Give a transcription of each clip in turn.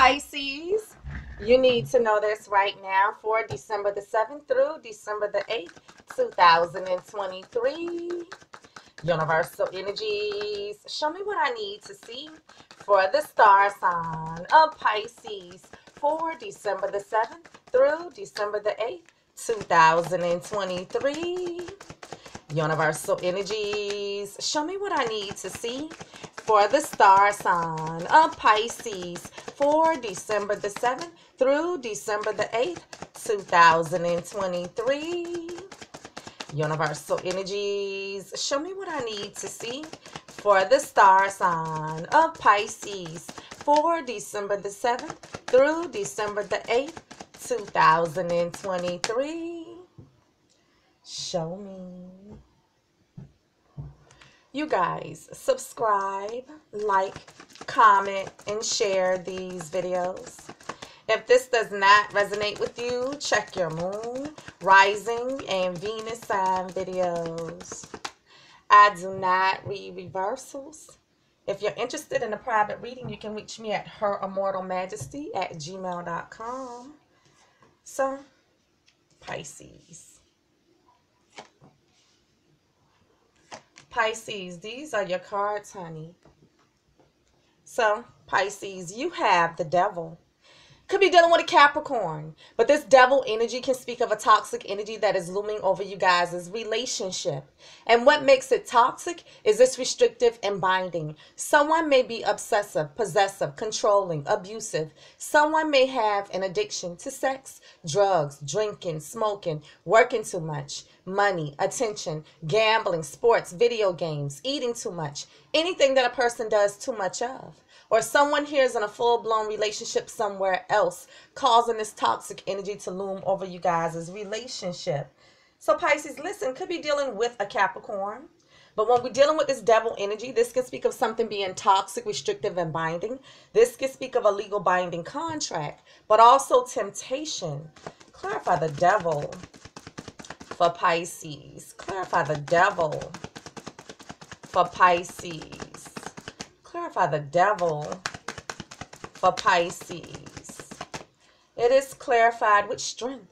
Pisces, you need to know this right now for December the 7th through December the 8th, 2023. Universal energies, show me what I need to see for the star sign of Pisces for December the 7th through December the 8th, 2023. Universal energies, show me what I need to see for the star sign of Pisces for December the 7th through December the 8th, 2023. Universal energies, show me what I need to see for the star sign of Pisces for December the 7th through December the 8th, 2023. Show me. You guys, subscribe, like, comment, and share these videos. If this does not resonate with you, check your moon, rising, and Venus sign videos. I do not read reversals. If you're interested in a private reading, you can reach me at her immortal majesty at gmail.com. So, Pisces. Pisces, these are your cards, honey. So, Pisces, you have the devil. Could be dealing with a Capricorn, but this devil energy can speak of a toxic energy that is looming over you guys' relationship. And what makes it toxic is this restrictive and binding. Someone may be obsessive, possessive, controlling, abusive. Someone may have an addiction to sex, drugs, drinking, smoking, working too much money, attention, gambling, sports, video games, eating too much, anything that a person does too much of. Or someone here is in a full blown relationship somewhere else, causing this toxic energy to loom over you guys' relationship. So, Pisces, listen, could be dealing with a Capricorn. But when we're dealing with this devil energy, this can speak of something being toxic, restrictive, and binding. This can speak of a legal binding contract, but also temptation. Clarify the devil for Pisces. Clarify the devil for Pisces. Clarify the devil for Pisces. It is clarified with strength.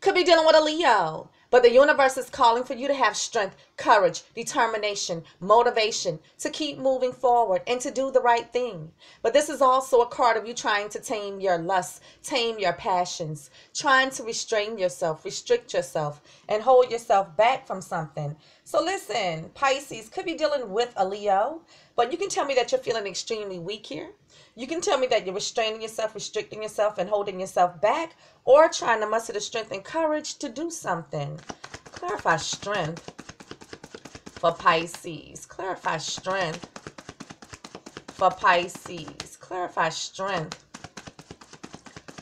Could be dealing with a Leo. But the universe is calling for you to have strength, courage, determination, motivation to keep moving forward and to do the right thing. But this is also a card of you trying to tame your lusts, tame your passions, trying to restrain yourself, restrict yourself, and hold yourself back from something. So listen, Pisces could be dealing with a Leo, but you can tell me that you're feeling extremely weak here. You can tell me that you're restraining yourself, restricting yourself, and holding yourself back, or trying to muster the strength and courage to do something. Clarify strength for Pisces. Clarify strength for Pisces. Clarify strength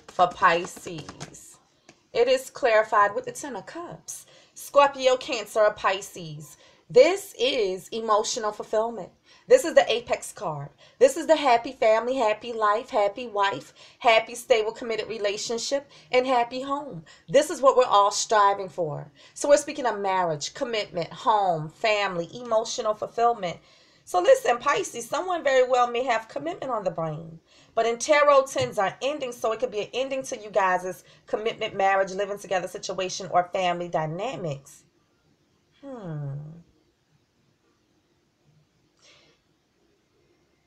for Pisces. It is clarified with the Ten of Cups. Scorpio, Cancer, or Pisces. This is emotional fulfillment. This is the apex card. This is the happy family, happy life, happy wife, happy, stable, committed relationship, and happy home. This is what we're all striving for. So we're speaking of marriage, commitment, home, family, emotional fulfillment. So listen, Pisces, someone very well may have commitment on the brain. But in tarot, tens are ending, so it could be an ending to you guys' commitment, marriage, living together situation, or family dynamics. Hmm.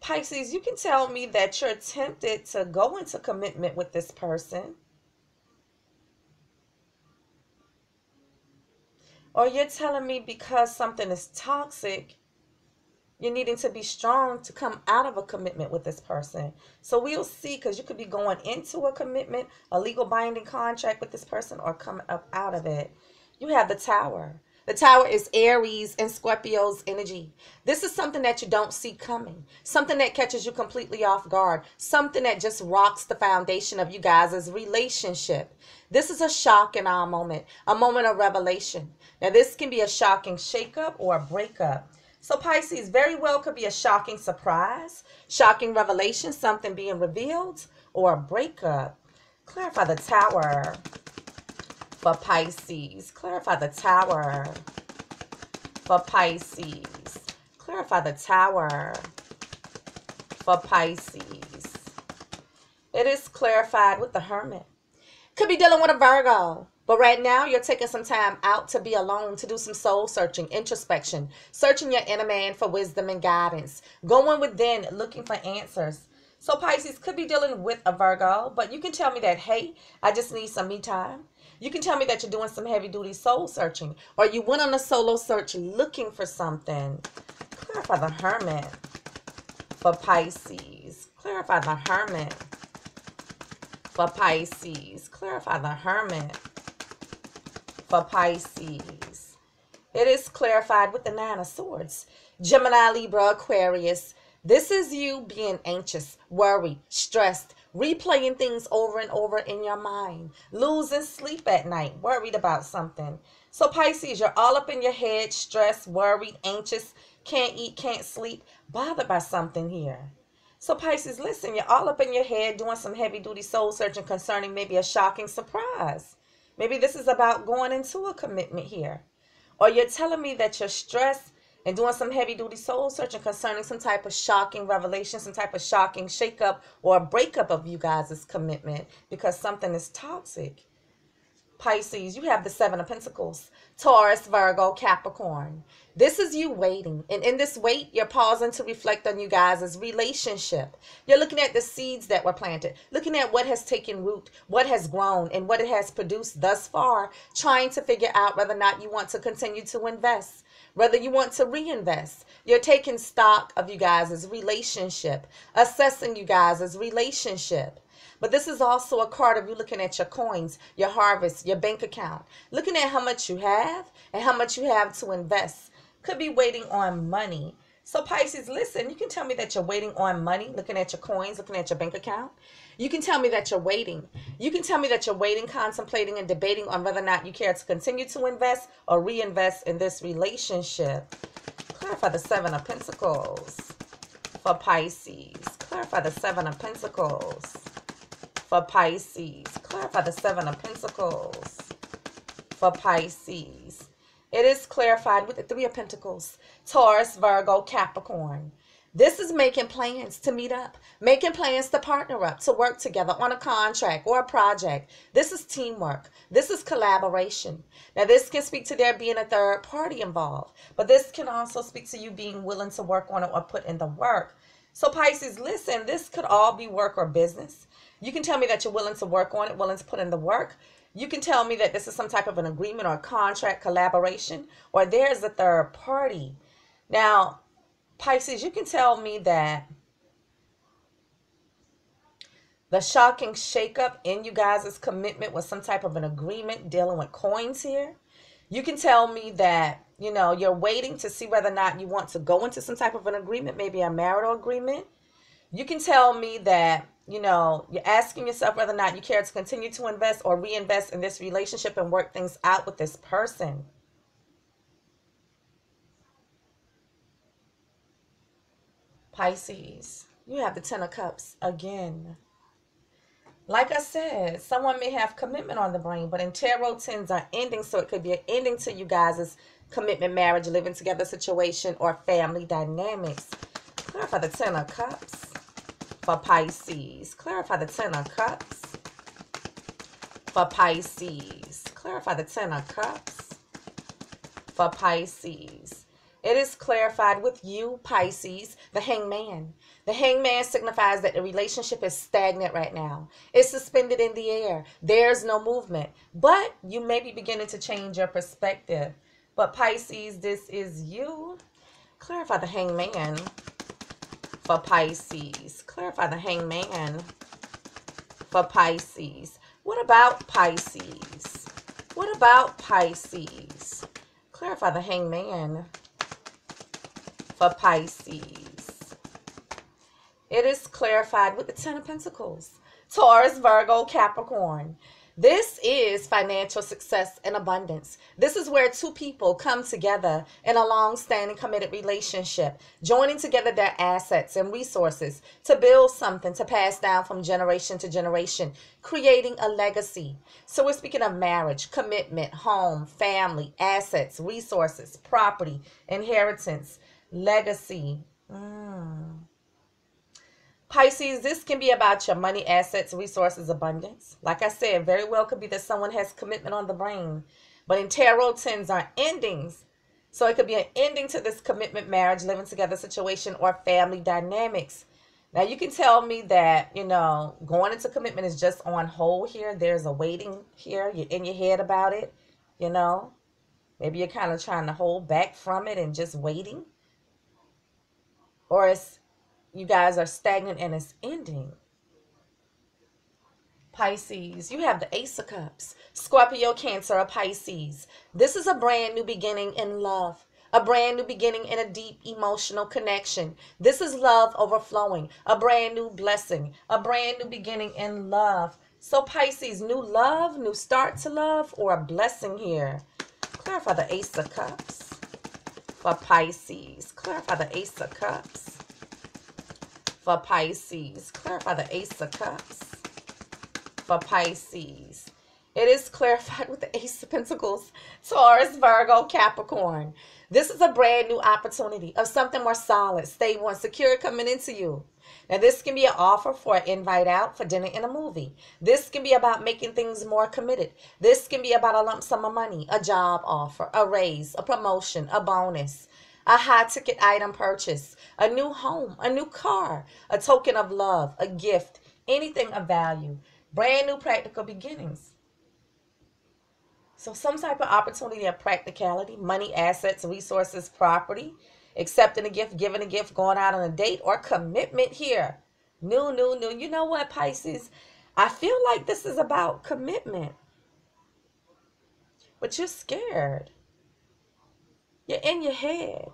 Pisces, you can tell me that you're tempted to go into commitment with this person. Or you're telling me because something is toxic, you're needing to be strong to come out of a commitment with this person. So we'll see because you could be going into a commitment, a legal binding contract with this person, or come up out of it. You have the tower. The tower is Aries and Scorpio's energy. This is something that you don't see coming, something that catches you completely off guard, something that just rocks the foundation of you guys' relationship. This is a shock in our moment, a moment of revelation. Now, this can be a shocking shakeup or a breakup. So, Pisces very well could be a shocking surprise, shocking revelation, something being revealed, or a breakup. Clarify the tower for Pisces. Clarify the tower for Pisces. Clarify the tower for Pisces. It is clarified with the hermit. Could be dealing with a Virgo. But right now, you're taking some time out to be alone, to do some soul searching, introspection, searching your inner man for wisdom and guidance, going within, looking for answers. So, Pisces could be dealing with a Virgo, but you can tell me that, hey, I just need some me time. You can tell me that you're doing some heavy duty soul searching, or you went on a solo search looking for something. Clarify the Hermit for Pisces. Clarify the Hermit for Pisces. Clarify the Hermit for Pisces. It is clarified with the Nine of Swords. Gemini, Libra, Aquarius. This is you being anxious, worried, stressed, replaying things over and over in your mind, losing sleep at night, worried about something. So, Pisces, you're all up in your head, stressed, worried, anxious, can't eat, can't sleep, bothered by something here. So, Pisces, listen, you're all up in your head doing some heavy duty soul searching concerning maybe a shocking surprise. Maybe this is about going into a commitment here. Or you're telling me that you're stressed and doing some heavy duty soul searching concerning some type of shocking revelation, some type of shocking shakeup or breakup of you guys' commitment because something is toxic. Pisces, you have the Seven of Pentacles. Taurus, Virgo, Capricorn. This is you waiting. And in this wait, you're pausing to reflect on you guys' relationship. You're looking at the seeds that were planted, looking at what has taken root, what has grown, and what it has produced thus far, trying to figure out whether or not you want to continue to invest, whether you want to reinvest. You're taking stock of you guys' relationship, assessing you guys' relationship. But this is also a card of you looking at your coins, your harvest, your bank account, looking at how much you have and how much you have to invest. Could be waiting on money. So, Pisces, listen, you can tell me that you're waiting on money, looking at your coins, looking at your bank account. You can tell me that you're waiting. You can tell me that you're waiting, contemplating, and debating on whether or not you care to continue to invest or reinvest in this relationship. Clarify the Seven of Pentacles for Pisces. Clarify the Seven of Pentacles for Pisces. Clarify the Seven of Pentacles for Pisces. It is clarified with the Three of Pentacles. Taurus, Virgo, Capricorn. This is making plans to meet up, making plans to partner up, to work together on a contract or a project. This is teamwork. This is collaboration. Now, this can speak to there being a third party involved, but this can also speak to you being willing to work on it or put in the work. So, Pisces, listen, this could all be work or business. You can tell me that you're willing to work on it, willing to put in the work. You can tell me that this is some type of an agreement or a contract collaboration, or there's a third party. Now, Pisces, you can tell me that the shocking shakeup in you guys' commitment was some type of an agreement dealing with coins here. You can tell me that, you know, you're waiting to see whether or not you want to go into some type of an agreement, maybe a marital agreement. You can tell me that you know, you're asking yourself whether or not you care to continue to invest or reinvest in this relationship and work things out with this person. Pisces, you have the Ten of Cups again. Like I said, someone may have commitment on the brain, but in tarot tens are ending, so it could be an ending to you guys' commitment, marriage, living together situation, or family dynamics. Clarify the Ten of Cups for Pisces. Clarify the Ten of Cups for Pisces. Clarify the Ten of Cups for Pisces. It is clarified with you, Pisces, the hangman. The hangman signifies that the relationship is stagnant right now. It's suspended in the air. There's no movement. But you may be beginning to change your perspective. But Pisces, this is you. Clarify the hangman for Pisces. Clarify the hangman for Pisces. What about Pisces? What about Pisces? Clarify the hangman for Pisces. It is clarified with the Ten of Pentacles. Taurus, Virgo, Capricorn. This is financial success and abundance. This is where two people come together in a long standing committed relationship, joining together their assets and resources to build something to pass down from generation to generation, creating a legacy. So we're speaking of marriage, commitment, home, family, assets, resources, property, inheritance, legacy. Mm. Pisces, this can be about your money, assets, resources, abundance. Like I said, very well could be that someone has commitment on the brain. But in tarot, tens are endings. So it could be an ending to this commitment, marriage, living together situation, or family dynamics. Now you can tell me that, you know, going into commitment is just on hold here. There's a waiting here. You're in your head about it, you know. Maybe you're kind of trying to hold back from it and just waiting. Or it's you guys are stagnant and it's ending. Pisces, you have the Ace of Cups. Scorpio, Cancer, or Pisces. This is a brand new beginning in love a brand new beginning in a deep emotional connection. This is love overflowing, a brand new blessing, a brand new beginning in love. So, Pisces, new love, new start to love, or a blessing here. Clarify the Ace of Cups for Pisces. Clarify the Ace of Cups for Pisces. Clarify the Ace of Cups for Pisces. It is clarified with the Ace of Pentacles, Taurus, Virgo, Capricorn. This is a brand new opportunity of something more solid, stable, and secure coming into you. Now, this can be an offer for an invite out for dinner and a movie. This can be about making things more committed. This can be about a lump sum of money, a job offer, a raise, a promotion, a bonus, a high ticket item purchase, a new home, a new car, a token of love, a gift, anything of value. Brand new practical beginnings. So some type of opportunity of practicality, money, assets, resources, property, accepting a gift, giving a gift, going out on a date, or commitment here. New, new, new. You know what, Pisces? I feel like this is about commitment. But you're scared. You're in your head.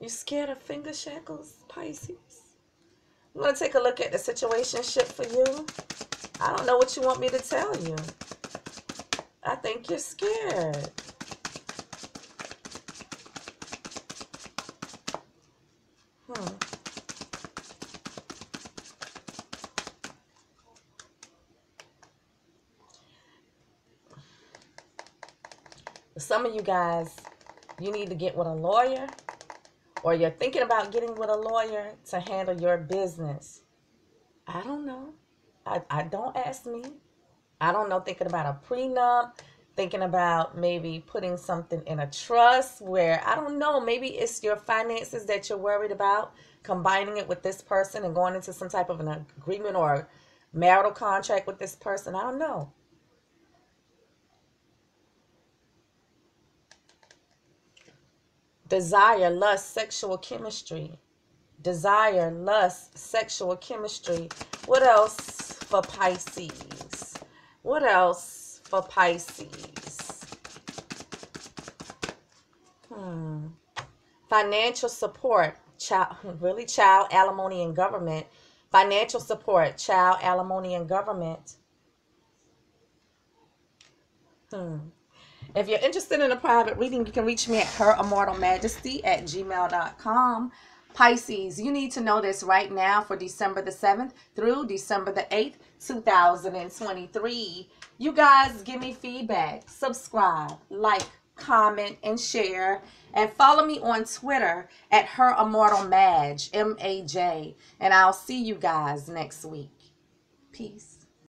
You scared of finger shackles, Pisces? I'm going to take a look at the situation ship for you. I don't know what you want me to tell you. I think you're scared. Hmm. Some of you guys, you need to get with a lawyer or you're thinking about getting with a lawyer to handle your business. I don't know. I, I don't ask me. I don't know, thinking about a prenup, thinking about maybe putting something in a trust where I don't know, maybe it's your finances that you're worried about, combining it with this person and going into some type of an agreement or marital contract with this person. I don't know. Desire, lust, sexual chemistry. Desire, lust, sexual chemistry. What else for Pisces? What else for Pisces? Hmm. Financial support, child, really child alimony and government. Financial support, child alimony and government. Hmm. If you're interested in a private reading, you can reach me at her immortal majesty at gmail.com. Pisces, you need to know this right now for December the 7th through December the 8th, 2023. You guys give me feedback, subscribe, like, comment, and share. And follow me on Twitter at her immortal M A J. And I'll see you guys next week. Peace.